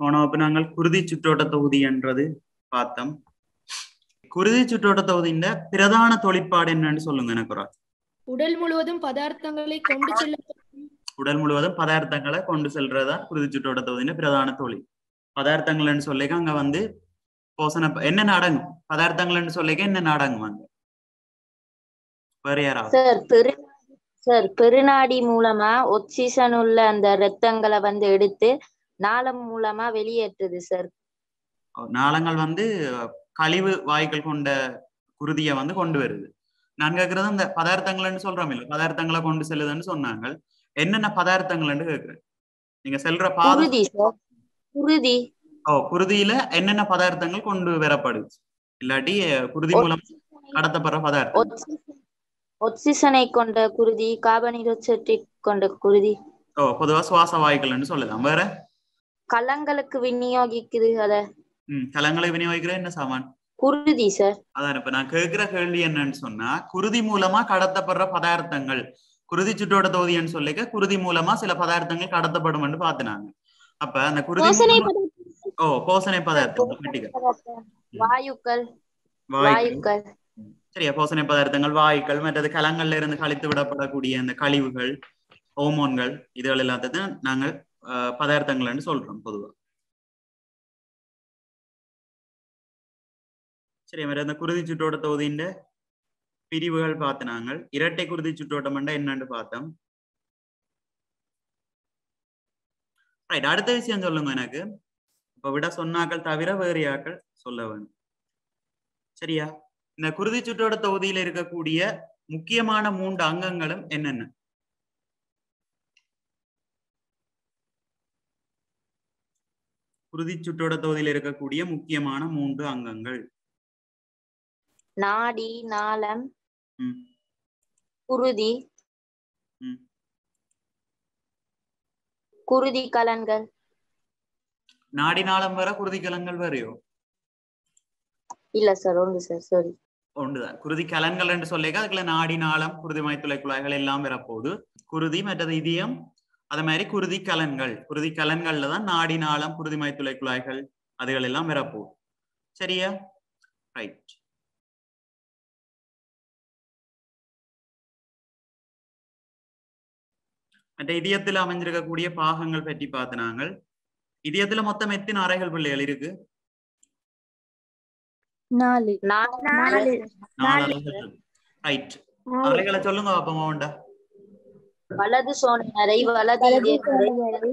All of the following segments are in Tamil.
போன வகுப்பு நாங்கள் குருதி சுற்றோட்ட தொகுதி என்றது பார்த்தோம். குருதி சுற்றோட்ட தொகுதியின் பிரதான தொழிற்பாடு என்னன்னு சொல்லுங்க எனக்கு. உடல் முழுவதும் பதார்த்தங்களை கொண்டு செல்ல உடல் முழுவதும் பதார்த்தங்களை கொண்டு செல்றதா குருதி சுற்றோட்ட தொகுதியின் பிரதான தொழில். பதார்த்தங்கள்னு சொல்லிக்க அங்க வந்து போசன என்னென்ன அடங்கும் பதார்த்தங்கள்னு சொல்லிக்க என்னென்ன அடங்கும் அங்க? வேற யாராவது? சார் பெரு சார் பெருநாடி மூலமா ஒக்சிஜன் உள்ள அந்த ரத்தங்களை வந்து எடுத்து நாளம் மூலமா வெளியேற்றுது சார் நாளங்கள் வந்து கழிவு வாய்க்கள் கொண்ட குருதியை வந்து கொண்டு வருது. நான் கேட்கறது அந்த பதார்த்தங்கள்னு சொல்றோம் இல்ல பதார்த்தங்களை கொண்டு செல்லுதுன்னு சொன்னாங்க என்னென்ன பதார்த்தங்கள்னு கேட்கிறேன். நீங்க செல்ற பாதை குருதி ஓ குருதியில என்னென்ன பதார்த்தங்கள் கொண்டு வரப்படுது? இல்லாட்டி குருதி மூலம் கடத்தப்படுற பதார்த்தம் ஒக்சிஜனை கொண்ட குருதி கார்பனீரோசெட்டி கொண்ட குருதி. ஓ பொதுவா சுவாச வாய்க்கள்னு சொல்லலாம். வேற? கலங்களுக்கு விநியோகிக்குது அத. ம் கலங்களை விநியோகிக்கிற என்ன சாமான்? குருதி சார். அதான் இப்ப நான் கேட்கிற கேள்வி என்னன்னு சொன்னா குருதி மூலமா கடத்தப்படுற பதார்த்தங்கள் குருதி சுற்றோட தொகுதின்னு சொல்லிக்க குருதி மூலமா சில பதார்த்தங்கள் கடத்தப்படும்னு பாத்துனாங்க அப்ப அந்த குருதி ஓ போசனை வாயுக்கள். வாய்க்கள். வாயுக்கள். சரியா போசனை பதார்த்தங்கள் வாயுக்கள் மற்றது கலங்கள்ல இருந்து கழித்து விடப்படக்கூடிய அந்த கழிவுகள் ஹோமோன்கள் இதுகள் எல்லாத்தையும் நாங்கள் அஹ், பதார்த்தங்கள்னு சொல்றோம் பொதுவா. சரி மாதிரி அந்த குருதி சுற்றோட்ட தொகுதியின் பிரிவுகள் பார்த்து நாங்கள். இரட்டை குருதி சுற்றோட்டம் என்னன்னு பார்த்தோம்? ரைட் அடுத்த விஷயம் சொல்லுங்க எனக்கு. இப்ப விட சொன்னாக்கள் தவிர வேறு யாக்கள் சொல்ல வேணும் சரியா? இந்த குருதி சுற்றோட தொகுதியில இருக்கக்கூடிய முக்கியமான மூன்று அங்கங்களும் என்னென்ன? குருதி சுற்றோட தொகுதியில இருக்கக்கூடிய முக்கியமான மூன்று அங்கங்கள். நாடி நாளம் குருதி. குருதி கலன்கள். நாடி நாளம் வர குருதி கலங்கள் வரையோ இல்ல சார் ஒன்று சார் சாரி ஒன்றுதான் குருதி கலன்கள் என்று சொல்லிக்க அதுக்குள்ள நாடி நாளம் குருதி மைத்துளை குழாய்கள் எல்லாம் வரப்போகுது. குருதி மற்றது இதயம் அது மாதிரி குருதி கலன்கள் குருதி கலன்கள்ல தான் நாடி நாளம் குருதி மைத்துளை குழாய்கள் அதுகள் எல்லாம் வரப்போகுது சரியா? ரைட் மற்ற இதயத்தில் அமைஞ்சிருக்கக்கூடிய பாகங்கள் பற்றி பார்த்து நாங்கள். இதயத்துல மொத்தம் எத்தனை அறைகள் பிள்ளைகள் இருக்கு? நாலு. நாலு. அறைகள். இருக்கு ரைட் அறைகளை சொல்லுங்க பாப்போம் உண்டா வலது சோனையறை வலது சோனியறை.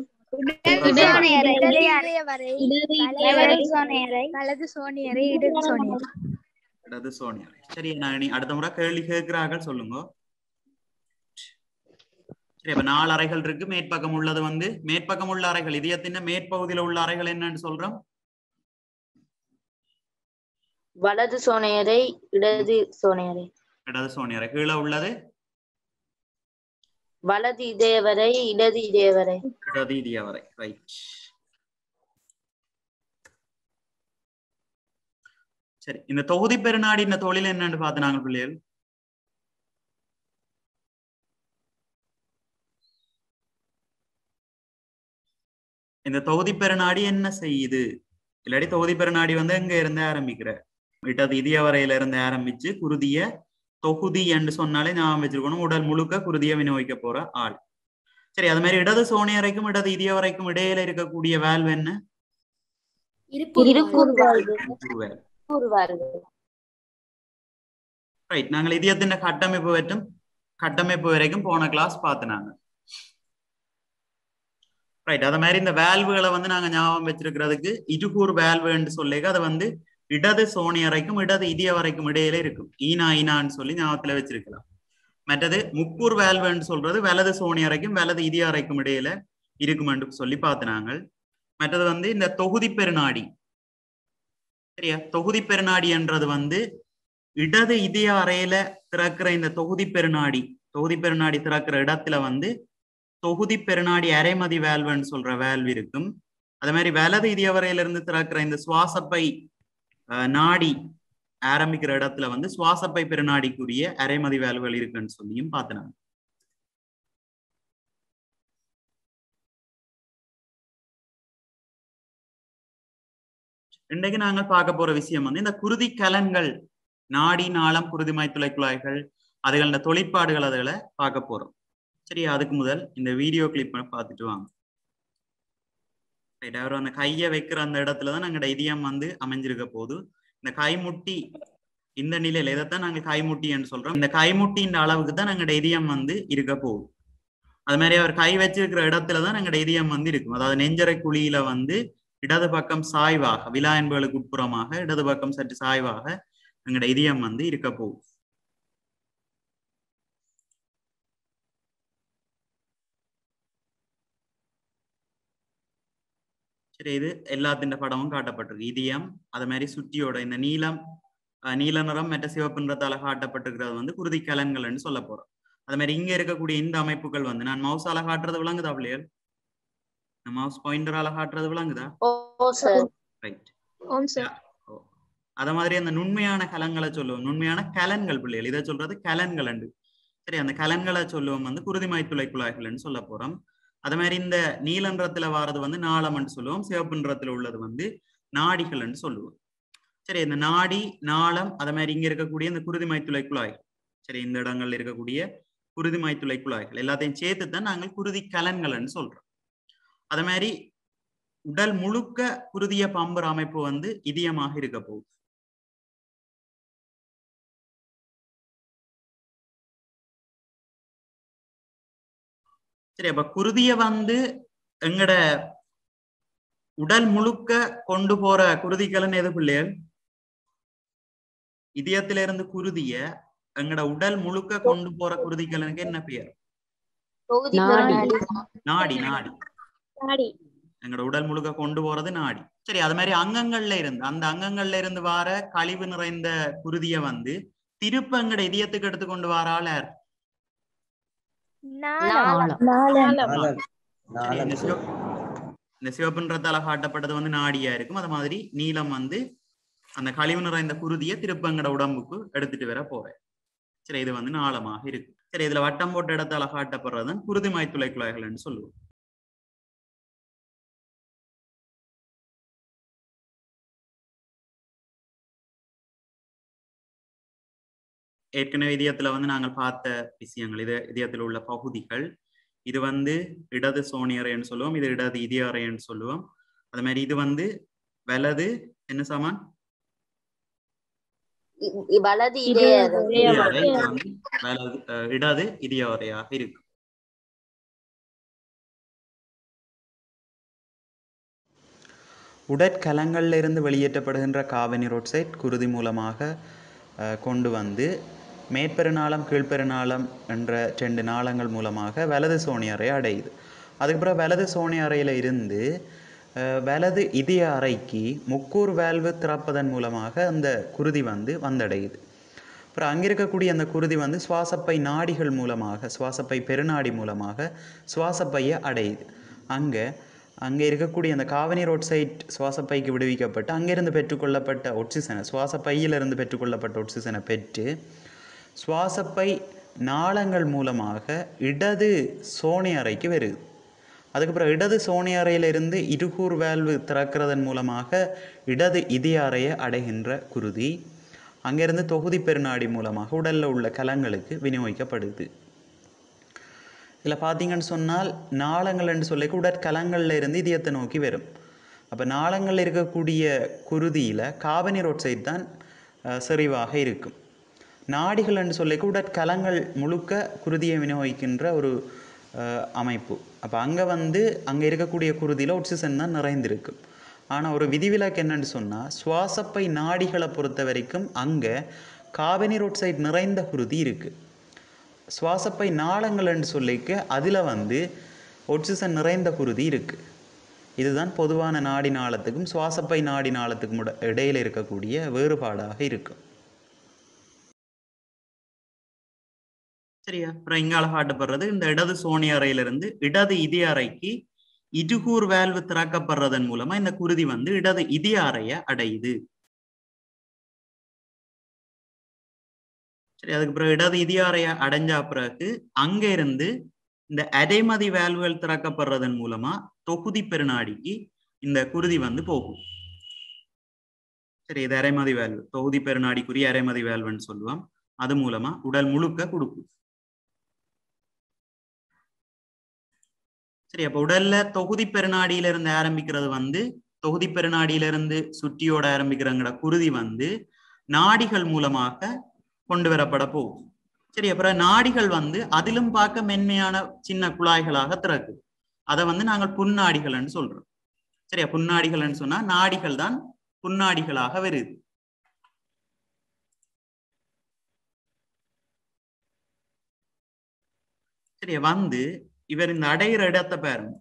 இடது சோனியறை. சரி நான் அடுத்த முறை கேள்வி கேட்கிறார்கள் சொல்லுங்க. சரி அப்ப நாலு அறைகள் இருக்கு. மேற்பக்கம் உள்ளது வந்து மேற்பக்கம் உள்ள அறைகள். இதயத்தின் மேற்பகுதியில உள்ள அறைகள் என்னன்னு சொல்றோம். வலது சோனை அறை இடது சோனை அறை இடது சோனி அறை கீழே உள்ளது வலது இதேவரை இடது இதேவரை இடது இதேவரை ரைட் சரி இந்த தொகுதி பெருநாடி இந்த தொழில் என்னன்னு பார்த்து நாங்கள் பிள்ளைகள். இந்த தொகுதி பெருநாடி என்ன செய்யுது? இல்லாட்டி தொகுதி பெருநாடி வந்து எங்க இருந்து ஆரம்பிக்கிற? இடது இதய வரையில இருந்து ஆரம்பிச்சு குருதிய தொகுதி என்று சொன்னாலே ஞாபகம் வச்சிருக்கணும். உடல் முழுக்க குருதிய விநியோகிக்க போற ஆள். சரி அது மாதிரி இடது சோனி அறைக்கும் இடது இதய வரைக்கும் இடையில இருக்கக்கூடிய வேல்வ் என்ன? ரைட் நாங்கள் இதயத்தின் கட்டமைப்பு வரைக்கும் கட்டமைப்பு வரைக்கும் போன கிளாஸ் பார்த்துனாங்க ரைட் அத மாதிரி இந்த வேல்வுகளை வந்து நாங்க ஞாபகம் வச்சிருக்கிறதுக்கு இருகூர் வேல்வுன்னு சொல்லிக்க அதை வந்து இடது சோனி அறைக்கும் இடது இதிய வரைக்கும் இடையில இருக்கும். ஈனா ஈனான்னு சொல்லி ஞாபகத்துல வச்சிருக்கலாம். மற்றது முக்கூர் வேல்வுன்னு சொல்றது வலது சோனி அறைக்கும் வலது இதிய அறைக்கும் இடையில இருக்குமென்று சொல்லி பார்த்துனாங்க மற்றது வந்து இந்த தொகுதி பெருநாடி. சரியா? தொகுதி பெருநாடி என்றது வந்து இடது இதய அறையில திறக்கிற இந்த தொகுதி பெருநாடி தொகுதி பெருநாடி திறக்கிற இடத்துல வந்து தொகுதி பெருநாடி அரைமதி வேல்வுன்னு சொல்ற வேல்வ் இருக்கும். அதே மாதிரி வலது இதய வரையில இருந்து திறக்கிற இந்த சுவாசப்பை நாடி ஆரம்பிக்கிற இடத்துல வந்து சுவாசப்பை பெருநாடிக்குரிய அரைமதி வேல்வுகள் இருக்குன்னு சொல்லியும் பார்த்தனாங்க இன்றைக்கு நாங்கள் பார்க்க போற விஷயம் வந்து இந்த குருதி கலன்கள் நாடி நாளம் குருதிமாய் துளை குழாய்கள் அதுகளோட தொழிற்பாடுகள் அதுகளை பார்க்க போறோம். சரி அதுக்கு முதல் இந்த வீடியோ கிளிப் பார்த்துட்டு வாங்க. ரைட் அவர் அந்த கையை வைக்கிற அந்த இடத்துலதான் நாங்க இதயம் வந்து அமைஞ்சிருக்க போது இந்த கைமுட்டி இந்த நிலையில இதைத்தான் நாங்க கைமுட்டி என்று சொல்றோம். இந்த கைமுட்டின்ற அளவுக்கு தான் நாங்க இதயம் வந்து இருக்க போகுது. அது மாதிரி அவர் கை வச்சிருக்கிற இடத்துலதான் நாங்களோட இதயம் வந்து இருக்கும். அதாவது நெஞ்சரை குழியில வந்து இடது பக்கம் சாய்வாக விழா என்பவர்களுக்கு உட்புறமாக இடது பக்கம் சற்று சாய்வாக எங்களோட இதயம் வந்து இருக்க போகுது. சரி இது எல்லாத்தின் படமும் காட்டப்பட்டிருக்கு இதயம் அது மாதிரி சுற்றியோட இந்த நீலம் நீல நிறம் மற்ற சிவப்பு நிறத்தால காட்டப்பட்டிருக்கிறது வந்து குருதி கலன்கள்னு சொல்ல போறோம் அது மாதிரி இங்க இருக்கக்கூடிய இந்த அமைப்புகள் வந்து நான் மவுஸால காட்டுறது விளங்குதா பிள்ளைகள் மவுஸ் பாயிண்டரால காட்டுறது விளங்குதா ரைட் அத மாதிரி அந்த நுண்மையான கலன்களை சொல்லுவோம் நுண்மையான கலன்கள் பிள்ளைகள் இதை சொல்றது கலன்கள் சரி அந்த கலன்களை சொல்லுவோம் வந்து குருதிமாய் துளை குழாய்கள்னு சொல்ல போறோம் அதே மாதிரி இந்த நீல நிறத்துல வாரது வந்து நாளம்னு சொல்லுவோம் சிவப்பு நிறத்துல உள்ளது வந்து நாடிகள்னு சொல்லுவோம். சரி இந்த நாடி நாளம் அதே மாதிரி இங்க இருக்கக்கூடிய இந்த குருதிமாய் துளை குழாய்கள். சரி இந்த இடங்கள்ல இருக்கக்கூடிய குருதிமாய் துளை குழாய்கள் எல்லாத்தையும் சேர்த்து தான் நாங்கள் குருதி கலன்கள்னு சொல்றோம். அதே மாதிரி உடல் முழுக்க குருதிய பாம்பு அமைப்பு வந்து இதயமாக இருக்க போகுது. சரி அப்ப குருதிய வந்து எங்கட உடல் முழுக்க கொண்டு போற குருதிக்கலன் எது பிள்ளைகள் இதயத்தில இருந்து குருதிய எங்கட உடல் முழுக்க கொண்டு போற குருதிக்கலனுக்கு என்ன பெயர்? நாடி. நாடி. நாடி எங்களோட உடல் முழுக்க கொண்டு போறது நாடி. சரி அது மாதிரி அங்கங்கள்ல இருந்து அந்த அங்கங்கள்ல இருந்து வார கழிவு நிறைந்த குருதிய வந்து திருப்ப எங்கட இதயத்துக்கு எடுத்து கொண்டு வர ஆள் யார்? சரி, இந்த சிவப்புன்றத்தால காட்டப்பட்டது வந்து நாடியா இருக்கும். அது மாதிரி நீலம் வந்து அந்த கழிவு நிறைந்த குருதிய திருப்ப எங்கட உடம்புக்கு எடுத்துட்டு வர போறேன். சரி இது வந்து நாளமாக இருக்கு சரி இதுல வட்டம் போட்ட இடத்தால காட்டப்படுறது குருதிமாய் துளை குழாய்கள்னு சொல்லுவோம். ஏற்கனவே இதயத்துல வந்து நாங்கள் பார்த்த விஷயங்கள் இது இதயத்தில் உள்ள பகுதிகள் இது வந்து இடது சோனியறைன்னு சொல்லுவோம் இது இடது இதய அறைன்னு சொல்லுவோம். அது மாதிரி இது வந்து வலது என்ன சாமான்? வலது இடது இதய அறையாக இருக்கு உடற்கலங்கள்ல இருந்து வெளியேற்றப்படுகின்ற காபனீர் ஒக்சைட் குருதி மூலமாக கொண்டு வந்து மேற்பெருநாளம் கீழ்ப்பெருநாளம் என்ற ரெண்டு நாளங்கள் மூலமாக வலது சோனி அறை அடையுது. அதுக்கப்புறம் வலது சோனி அறையில் இருந்து வலது இதய அறைக்கு முக்கூர் வேல்வு திறப்பதன் மூலமாக அந்த குருதி வந்து வந்தடையுது. அப்புறம் அங்கே இருக்கக்கூடிய அந்த குருதி வந்து சுவாசப்பை நாடிகள் மூலமாக சுவாசப்பை பெருநாடி மூலமாக சுவாசப்பையை அடையுது. அங்கே அங்கே இருக்கக்கூடிய அந்த காவனீர் சைட் சுவாசப்பைக்கு விடுவிக்கப்பட்டு அங்கேருந்து பெற்றுக்கொள்ளப்பட்ட ஒட்சிசனை சுவாசப்பையிலிருந்து பெற்றுக்கொள்ளப்பட்ட ஒட்சிசனை பெற்று சுவாசப்பை நாளங்கள் மூலமாக இடது சோனி அறைக்கு வருது அதுக்கப்புறம் இடது சோனி அறையிலிருந்து இருகூர் வேல்வு திறக்கிறதன் மூலமாக இடது இதய அறையை அடைகின்ற குருதி அங்கிருந்து தொகுதி பெருநாடி மூலமாக உடலில் உள்ள கலங்களுக்கு விநியோகிக்கப்படுது. இதில் பார்த்தீங்கன்னு சொன்னால் நாளங்கள் என்று சொல்லி உடற்கலங்களில் இருந்து இதயத்தை நோக்கி வரும். அப்போ நாளங்களில் இருக்கக்கூடிய குருதியில காபனீர் சைடு தான் செறிவாக இருக்கும். நாடிகள் என்று சொல்லி கலங்கள் முழுக்க குருதியை விநியோகிக்கின்ற ஒரு அமைப்பு. அப்போ அங்கே வந்து அங்கே இருக்கக்கூடிய குருதியில் ஆக்சிஜன் தான் நிறைந்திருக்கும் ஆனால் ஒரு விதிவிலக்கு என்னன்னு சொன்னால் சுவாசப்பை நாடிகளை பொறுத்த வரைக்கும் அங்கே காபனீர் ஆக்சைடு நிறைந்த குருதி இருக்குது சுவாசப்பை நாளங்கள் என்று சொல்லிக்க அதில் வந்து ஆக்சிஜன் நிறைந்த குருதி இருக்குது இதுதான் பொதுவான நாடி நாளத்துக்கும் சுவாசப்பை நாடி நாளத்துக்கும் இடையில் இடையில இருக்கக்கூடிய வேறுபாடாக இருக்கும் சரியா அப்புறம் இங்கால காட்டப்படுறது. இந்த இடது சோனி அறையிலிருந்து இடது இதய அறைக்கு இடுகூர் வேல்வு திறக்கப்படுறதன் மூலமா இந்த குருதி வந்து இடது இதய அறைய அடையுது. சரி அதுக்கு பிறகு இடது இதய அறைய அடைஞ்ச பிறகு அங்க இருந்து இந்த அடைமதி வேல்வுகள் திறக்கப்படுறதன் மூலமா தொகுதி பெருநாடிக்கு இந்த குருதி வந்து போகும். சரி இது அரைமதி வேல்வு தொகுதி பெருநாடிக்குரிய அரைமதி வேல்வுன்னு சொல்லுவோம். அது மூலமா உடல் முழுக்க கொடுக்கும். சரி அப்ப உடல்ல தொகுதி பெருநாடியில இருந்து ஆரம்பிக்கிறது வந்து தொகுதி பெருநாடியில இருந்து சுற்றியோட ஆரம்பிக்கிறங்கிற குருதி வந்து நாடிகள் மூலமாக கொண்டு வரப்பட போகும். சரி அப்புறம் நாடிகள் வந்து அதிலும் பார்க்க மென்மையான சின்ன குழாய்களாக திறக்குது அதை வந்து நாங்கள் புன்னாடிகள்னு சொல்றோம். சரியா புன்னாடிகள்னு சொன்னா நாடிகள் தான் புன்னாடிகளாக வருது. சரியா வந்து இவர் இந்த அடையிற இடத்தை பாருங்க.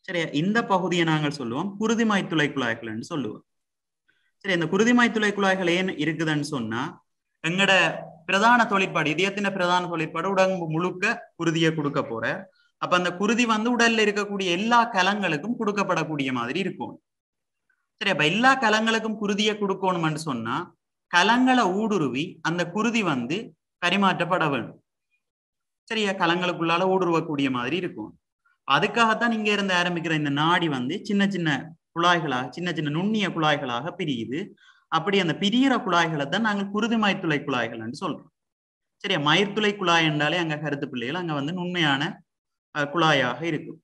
சரியா? இந்த பகுதியை நாங்கள் சொல்லுவோம். குருதிமாய் துளை குழாய்கள்னு சொல்லுவோம். சரி இந்த குருதிமாய் துளை குழாய்கள் ஏன் இருக்குதுன்னு சொன்னா எங்கட பிரதான தொழிற்பாடு இதயத்தின பிரதான தொழிற்பாடு உடம்பு முழுக்க குருதியை கொடுக்க போற அப்ப அந்த குருதி வந்து உடல்ல இருக்கக்கூடிய எல்லா கலங்களுக்கும் கொடுக்கப்படக்கூடிய மாதிரி இருக்கும். சரி அப்ப எல்லா கலங்களுக்கும் குருதியை கொடுக்கணும்னு சொன்னா கலங்களை ஊடுருவி அந்த குருதி வந்து பரிமாற்றப்பட வேண்டும். சரியா கலங்களுக்குள்ளால ஊடுருவக்கூடிய மாதிரி இருக்கும். அதுக்காகத்தான் இங்க இருந்து ஆரம்பிக்கிற இந்த நாடி வந்து சின்ன சின்ன குழாய்களாக சின்ன சின்ன நுண்ணிய குழாய்களாக பிரியுது. அப்படி அந்த பிரியிற குழாய்களை தான் நாங்கள் குருதி மயத்துளை குழாய்கள்னு சொல்றோம். சரியா? மயிர்த்துளை குழாய் என்றாலே அங்க கருத்து பிள்ளைகள் அங்க வந்து நுண்மையான குழாயாக இருக்கும்.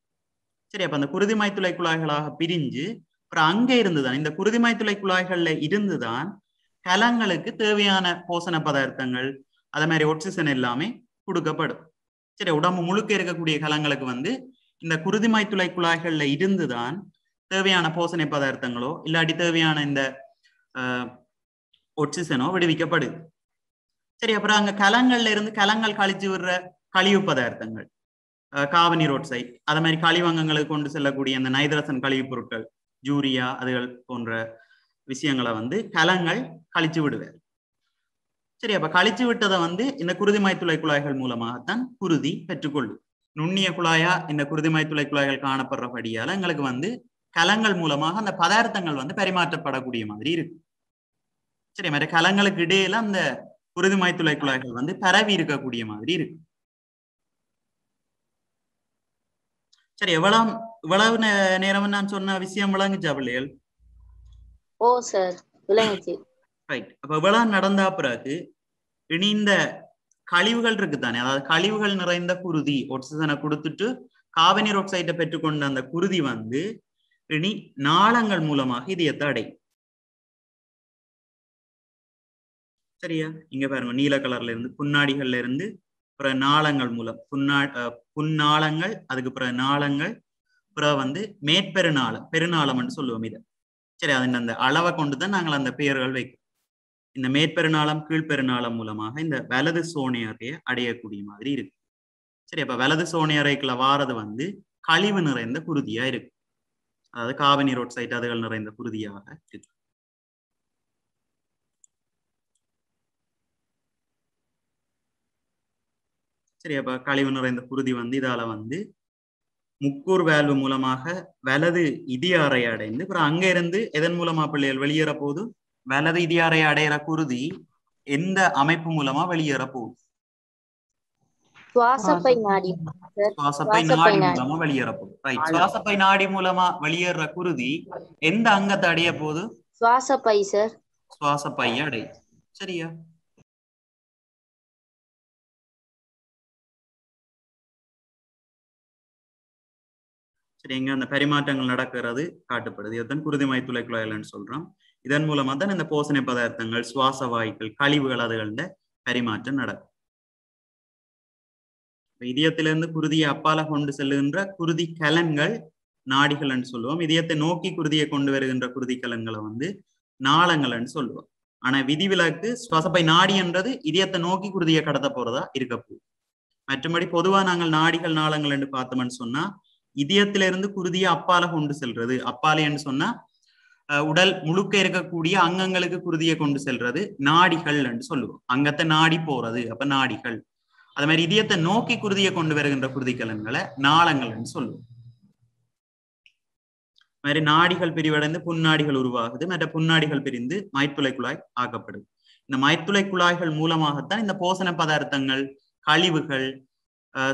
சரி அப்ப அந்த குருதி மயத்துளை குழாய்களாக பிரிஞ்சு அப்புறம் அங்க இருந்துதான் இந்த குருதி மயத்துளை குழாய்கள்ல இருந்துதான் கலங்களுக்கு தேவையான போசன பதார்த்தங்கள் அதே மாதிரி ஒட்சிசன் எல்லாமே கொடுக்கப்படும். சரி உடம்பு முழுக்க இருக்கக்கூடிய கலங்களுக்கு வந்து இந்த குருதிமாய் துளை குழாய்கள்ல இருந்துதான் தேவையான போசனை பதார்த்தங்களோ இல்லாட்டி தேவையான இந்த ஒட்சிசனோ விடுவிக்கப்படுது. சரி அப்புறம் அங்க கலங்கள்ல இருந்து கலங்கள் கழிச்சு விடுற கழிவு பதார்த்தங்கள் காவனி ரோட் சைட் அதே மாதிரி கழிவங்கங்களுக்கு கொண்டு செல்லக்கூடிய அந்த நைதரசன் கழிவுப் பொருட்கள் ஜூரியா அதுகள் போன்ற விஷயங்களை வந்து கலங்கள் கழிச்சு விடுவார் சரி அப்ப கழிச்சு விட்டதை வந்து இந்த குருதிமாய் துளை குழாய்கள் மூலமாகத்தான் குருதி பெற்றுக்கொள்ளும். நுண்ணிய குழாயா இந்த குருதிமாய் துளை குழாய்கள் காணப்படுறபடியால எங்களுக்கு வந்து கலங்கள் மூலமாக அந்த பதார்த்தங்கள் வந்து பரிமாற்றப்படக்கூடிய மாதிரி இருக்கு. சரி மாதிரி கலங்களுக்கு இடையில அந்த குருதிமாய் துளை குழாய்கள் வந்து பரவி இருக்கக்கூடிய மாதிரி இருக்கு. சரி எவ்வளவு இவ்வளவு நேரம் நான் சொன்ன விஷயம் விளங்குச்சா பிள்ளைகள்? ஓ சார் விளங்குச்சு. ரைட் அப்ப இவ்வளவு நடந்தா பிறகு இனி இந்த கழிவுகள் இருக்கு தானே அதாவது கழிவுகள் நிறைந்த குருதி ஒட்சிசனை கொடுத்துட்டு காவனீர் ஒக்சைட்டை பெற்றுக்கொண்ட அந்த குருதி வந்து இனி நாளங்கள் மூலமாக இதயத்தை அடையும். சரியா? இங்க பாருங்க நீல கலர்ல இருந்து புன்னாடிகள்ல இருந்து பிற நாளங்கள் மூலம் புன்னா புன்னாளங்கள் அதுக்கு பிற நாளங்கள் பிற வந்து மேற்பெருநாளம் பெருநாளம்னு சொல்லுவோம் இதை. சரி அதன் அந்த அளவை கொண்டுதான் நாங்கள் அந்த பெயர்கள் வைக்கிறோம். இந்த மேற்பெருநாளம் கீழ்பெருநாளம் மூலமாக இந்த வலது சோனையறையை அடையக்கூடிய மாதிரி இருக்கு. சரி அப்ப வலது சோனையறைக்குள்ள வாரது வந்து கழிவு நிறைந்த குருதியா இருக்கு. அதாவது காவினி ரோட் சைட் அதுகள் நிறைந்த குருதியாக இருக்கு. சரி அப்ப கழிவு நிறைந்த குருதி வந்து இதால வந்து முக்கூர் வேல்வு மூலமாக வலது இடி அறை அடைந்து அப்புறம் அங்க இருந்து எதன் மூலமா பிள்ளைகள் வெளியேற போதும் வலது அறை அடையிற குருதி எந்த அமைப்பு மூலமா வெளியேற போகுது சுவாசப்பை நாடி மூலமா வெளியேற போகுது ரைட் சுவாசப்பை நாடி மூலமா வெளியேற குருதி எந்த அங்கத்தை அடைய போகுது? சுவாசப்பை சார். சுவாசப்பை அடை. சரியா? சரி இங்க அந்த பரிமாற்றங்கள் நடக்கிறது காட்டப்படுது. இதுதான் குருதிமாய் துளை குழாய்கள்னு சொல்றோம். இதன் மூலமா தான் இந்த போசனை பதார்த்தங்கள் சுவாச வாயுக்கள் கழிவுகள் அதுகள பரிமாற்றம் நடக்கும். இதயத்திலிருந்து குருதியை அப்பால கொண்டு செல்லுகின்ற குருதி கலன்கள் நாடிகள்னு சொல்லுவோம். இதயத்தை நோக்கி குருதியை கொண்டு வருகின்ற குருதி கலன்களை வந்து நாளங்கள்னு சொல்லுவோம். ஆனா விதிவிலக்கு சுவாசப்பை நாடி என்றது இதயத்தை நோக்கி குருதியை கடத்த போறதா இருக்க போகுது. மற்றபடி பொதுவா நாங்கள் நாடிகள் நாளங்கள் என்று பார்த்தோம்னு சொன்னா இதயத்திலிருந்து குருதியை அப்பால கொண்டு செல்றது. அப்பாலேன்னு சொன்னா உடல் முழுக்க இருக்கக்கூடிய அங்கங்களுக்கு குருதியை கொண்டு செல்றது. நாடிகள் என்று சொல்லுவோம். அங்கத்தை நாடி போறது அப்ப நாடிகள். அது மாதிரி இதயத்தை நோக்கி குருதியை கொண்டு வருகின்ற குருதிக்கலன்களை நாளங்கள்னு சொல்லுவோம். மாதிரி நாடிகள் பிரிவடைந்து புன்னாடிகள் உருவாகுது. மற்ற புன்னாடிகள் பிரிந்து மயத்துளை குழாய் ஆக்கப்படுது இந்த மயத்துளை குழாய்கள் மூலமாகத்தான் இந்த போசன பதார்த்தங்கள் கழிவுகள்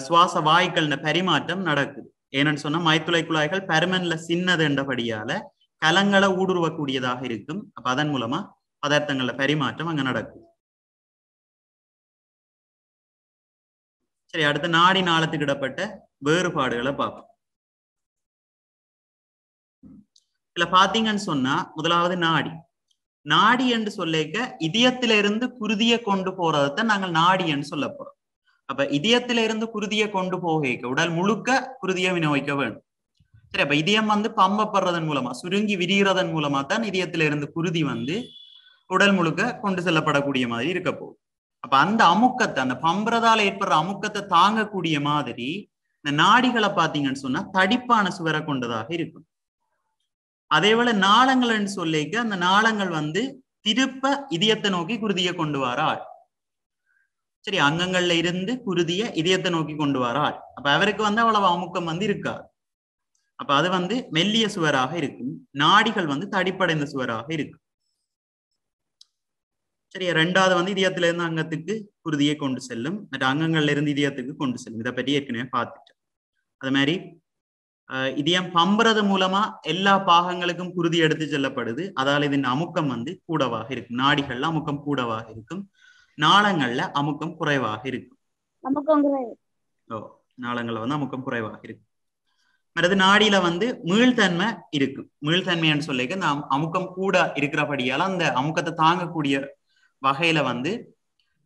சுவாச வாயுக்கள் பரிமாற்றம் நடக்குது. ஏன்னு சொன்னா மயத்துளை குழாய்கள் பெருமன்ல சின்னது என்றபடியால கலங்களை ஊடுருவக்கூடியதாக இருக்கும். அப்ப அதன் மூலமா பதார்த்தங்கள்ல பரிமாற்றம் அங்க நடக்கும். சரி அடுத்து நாடி நாளத்துக்கு இடப்பட்ட வேறுபாடுகளை பார்ப்போம். இதுல பாத்தீங்கன்னு சொன்னா முதலாவது நாடி. நாடி என்று சொல்லிக்க இதயத்திலிருந்து குருதியை கொண்டு போறதைத்தான் நாங்கள் நாடி என்று சொல்ல போறோம். அப்ப இதயத்திலிருந்து குருதியை கொண்டு போக உடல் முழுக்க குருதியை விநியோகிக்க வேண்டும். சரி அப்ப இதயம் வந்து பம்பப்படுறதன் மூலமா சுருங்கி விரிகிறதன் மூலமா தான் இதயத்துல இருந்து குருதி வந்து உடல் முழுக்க கொண்டு செல்லப்படக்கூடிய மாதிரி இருக்க போகுது. அப்ப அந்த அமுக்கத்தை அந்த பம்புறதால ஏற்படுற அமுக்கத்தை தாங்கக்கூடிய மாதிரி இந்த நாடிகளை பாத்தீங்கன்னு சொன்னா தடிப்பான சுவரை கொண்டதாக இருக்கும். அதே போல நாளங்கள்னு சொல்லிக்க அந்த நாளங்கள் வந்து திருப்ப இதயத்தை நோக்கி குருதியை கொண்டு வர. ஆள் சரி அங்கங்கள்ல இருந்து குருதிய இதயத்தை நோக்கி கொண்டு வர. ஆள் அப்ப அவருக்கு வந்து அவ்வளவு அமுக்கம் வந்து இருக்காது. அப்ப அது வந்து மெல்லிய சுவராக இருக்கும். நாடிகள் வந்து தடிப்படைந்த சுவராக இருக்கும். சரி ரெண்டாவது வந்து இதயத்துல இருந்து அங்கத்துக்கு குருதியை கொண்டு செல்லும். மற்ற அங்கங்கள்ல இருந்து இதயத்துக்கு கொண்டு செல்லும். இதை பற்றி ஏற்கனவே பார்த்துட்டேன் அது மாதிரி இதயம் பம்புறது மூலமா எல்லா பாகங்களுக்கும் குருதி எடுத்து செல்லப்படுது. அதால இதன் அமுக்கம் வந்து கூடவாக இருக்கும். நாடிகள்ல அமுக்கம் கூடவாக இருக்கும். நாளங்கள்ல அமுக்கம் குறைவாக இருக்கும். ஓ நாளங்கள்ல வந்து அமுக்கம் குறைவாக இருக்கும். மற்றது நாடியில வந்து மீள்தன்மை இருக்கும் மீள்தன்மைன்னு சொல்லிக்க இந்த அமுக்கம் கூட இருக்கிறபடியால அந்த அமுக்கத்தை தாங்கக்கூடிய வகையில வந்து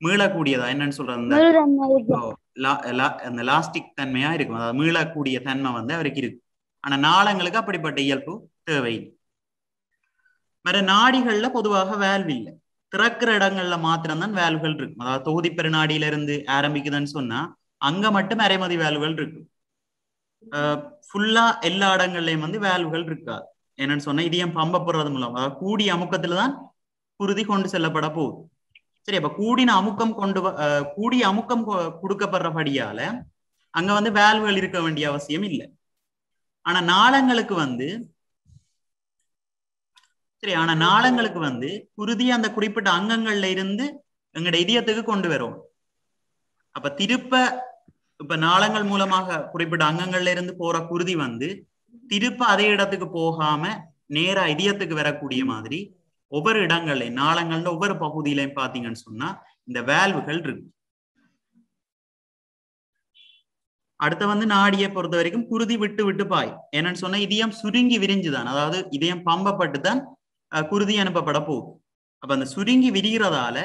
மீளக்கூடியதா என்னன்னு சொல்றது அந்த லாஸ்டிக் தன்மையா இருக்கும். அதாவது மீளக்கூடிய தன்மை வந்து அவருக்கு இருக்கு. ஆனா நாளங்களுக்கு அப்படிப்பட்ட இயல்பு தேவையில்லை. வேற நாடிகள்ல பொதுவாக வேல்வ் இல்லை திறக்கிற இடங்கள்ல மாத்திரம்தான் வேல்வுகள் இருக்கும். அதாவது தொகுதி பெருநாடியில இருந்து ஆரம்பிக்குதுன்னு சொன்னா அங்க மட்டும் அரைமதி வேல்வுகள் இருக்கு ஃபுல்லா எல்லா இடங்கள்லயும் வந்து வேல்வுகள் இருக்காது என்னன்னு சொன்னா இதயம் பம்பப்படுறது மூலம்? அதாவது கூடிய அமுக்கத்துலதான் குருதி கொண்டு செல்லப்பட போகுது. சரி அப்ப கூடின அமுக்கம் கொண்டு கூடிய அமுக்கம் கொடுக்கப்படுறபடியால அங்க வந்து வேல்வுகள் இருக்க வேண்டிய அவசியம் இல்லை. ஆனா நாளங்களுக்கு வந்து சரி ஆனா நாளங்களுக்கு வந்து குருதி அந்த குறிப்பிட்ட அங்கங்கள்ல இருந்து எங்கட இதயத்துக்கு கொண்டு வரும். அப்ப திருப்ப இப்ப நாளங்கள் மூலமாக குறிப்பிட்ட அங்கங்கள்ல இருந்து போற குருதி வந்து திருப்ப அதே இடத்துக்கு போகாம நேரா இதயத்துக்கு வரக்கூடிய மாதிரி ஒவ்வொரு இடங்கள்லையும் நாளங்கள்ல ஒவ்வொரு பகுதியிலையும் பாத்தீங்கன்னு சொன்னா இந்த வேல்வுகள் இருக்கு. அடுத்த வந்து நாடியை பொறுத்த வரைக்கும் குருதி விட்டு விட்டு பாய். என்னன்னு சொன்னா இதயம் சுருங்கி விரிஞ்சுதான். அதாவது இதயம் பம்பப்பட்டு தான் குருதி அனுப்பப்பட போகுது அப்ப அந்த சுருங்கி விரிகிறதால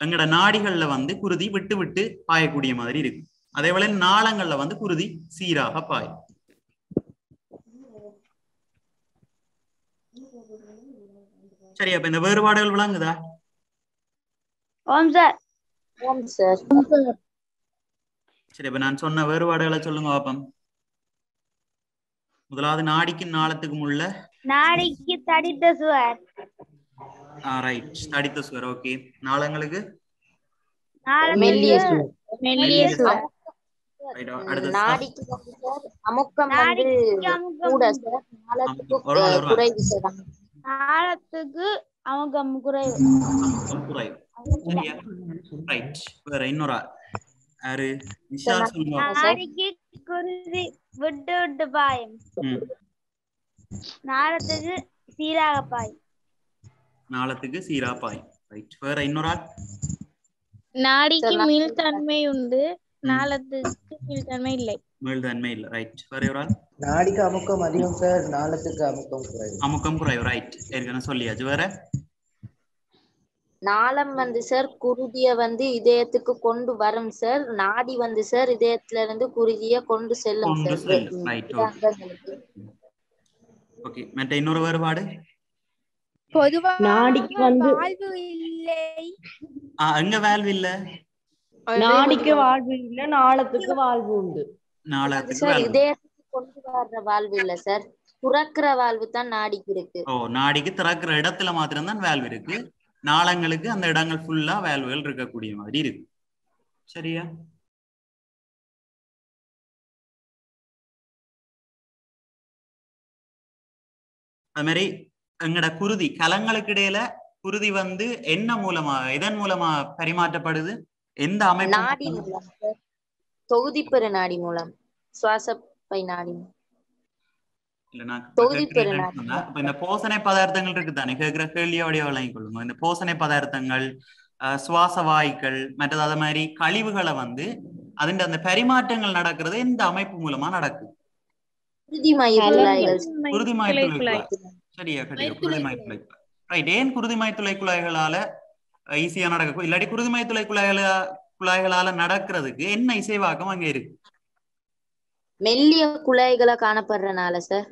எங்களோட நாடிகள்ல வந்து குருதி விட்டு விட்டு பாயக்கூடிய மாதிரி இருக்கு. அதே போல நாளங்கள்ல வந்து குருதி சீராக பாயும் சரி அப்ப இந்த வேறுபாடுகள் விளங்குதா? ஓம் சார். ஓம் சார். சரி அப்ப நான் சொன்ன வேறுபாடுகளை சொல்லுங்க பாப்பம். முதலாவது நாடிக்கு நாளத்துக்கும் உள்ள நாடிக்கு தடித்த சுவர். ரைட் தடித்த சுவர் ஓகே நாளங்களுக்கு மெல்லிய சுவர். மெல்லிய சுவர். நாடிக்கு அமுக்கம் வந்து கூட சார் நாளத்துக்கு ஒரு நாள் ஒரு நாள். குறைவு சார். நாளத்துக்கு அமுகம் குறைவு. அமுக்கம் குறைவு. ரைட் வேற இன்னொரு ஆள். யாரு? விஷால் சொல்லுங்க. நாடிக்கு குருதி விட்டு விட்டு பாயும். ம். நாளத்துக்கு சீராக பாயும். நாளத்துக்கு சீரா பாய் ரைட் வேற இன்னொரு நாடிக்கு மீள்தன்மை உண்டு. நாளத்துக்கு மீள்தன்மை இல்லை. மீள்தன்மை இல்ல ரைட் வேற ஒரு ஆள் நாடிக்கு அமுக்கம் அதிகம் சார் நாளத்துக்கு அமுக்கம் குறைவு அமுக்கம் குறைவு ரைட் ஏற்கனவே சொல்லியாச்சு வேற? நாளம் வந்து சார் குருதிய வந்து இதயத்துக்கு கொண்டு வரும் சார் நாடி வந்து சார் இதயத்துல இருந்து குருதிய கொண்டு செல்லும் சார். ஓகே மற்ற இன்னொரு வேறுபாடு? பொதுவாக நாடிக்கு வந்து வாழ்வு இல்லை. எங்க வேல்வ் இல்ல? நாடிக்கு வாழ்வு இல்ல நாளத்துக்கு வாழ்வு உண்டு. கொண்டு வர்ற வாழ்வு இல்ல சார். துறக்கிற வாழ்வு தான் நாடிக்கு இருக்கு. ஓ நாடிக்கு திறக்கிற இடத்துல மாத்திரம்தான் வேல்வ் இருக்கு. நாளங்களுக்கு அந்த இடங்கள் ஃபுல்லா வேல்வுகள் இருக்கக்கூடிய மாதிரி இருக்கு. சரியா? அது மாதிரி எங்கட குருதி கலங்களுக்கு இடையில குருதி வந்து என்ன மூலமா எதன் மூலமா பரிமாற்றப்படுது? எந்த அமைப்பு நாடி மூலம். சார் தொகுதி பெரு நாடி மூலம். சுவாச பை நாடி இந்த போசனை பதார்த்தங்கள் இருக்கு தானே கேட்கிற கேள்வியோடைய வழங்கிக் கொள்ளுங்க. இந்த போசனை பதார்த்தங்கள் சுவாச வாயுக்கள் மற்றது அது மாதிரி கழிவுகளை வந்து அதிண்ட அந்த பரிமாற்றங்கள் நடக்கிறது இந்த அமைப்பு மூலமா நடக்குது குருதி மைய குழாய்கள் குருதி துளை குழாய். சரியா. கண்டிப்பா மயிர்த்துளை குருதி மாய்த்துளை குழாய். ரைட் ஏன் குருதி மாய்த்துளை குழாய்களால ஈஸியா நடக்கும் இல்லாட்டி குருதுமை துளை குழாய்கள குழாய்களால நடக்கிறதுக்கு என்ன இசைவாக்கம் அங்க இருக்கு? மெல்லிய குழாய்களை காணப்படுறனால சார்.